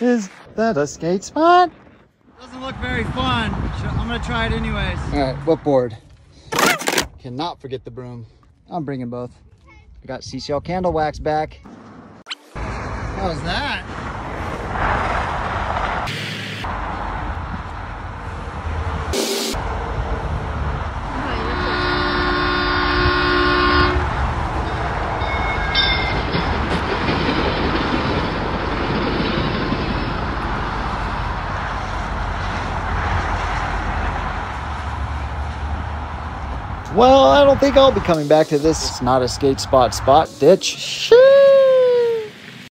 Is that a skate spot? Doesn't look very fun. I'm gonna try it anyways. All right, what board? Cannot forget the broom. I'm bringing both. I got CCL candle wax back. How was that? Well, I don't think I'll be coming back to this. It's not a skate spot spot ditch. Sheesh.